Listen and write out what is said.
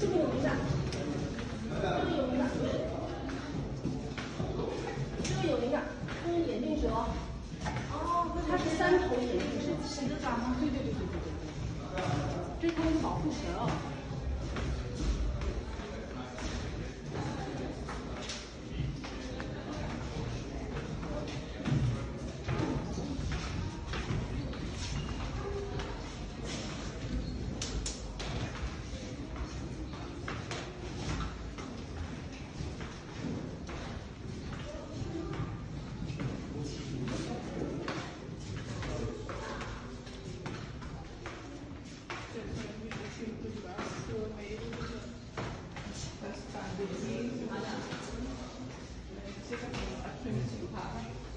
这个有名的，这个有名的，这个有名的，这是眼镜蛇。哦，它是三头眼镜蛇。洗的澡吗？对对对对对对。这是它的保护神哦。Trinity Park.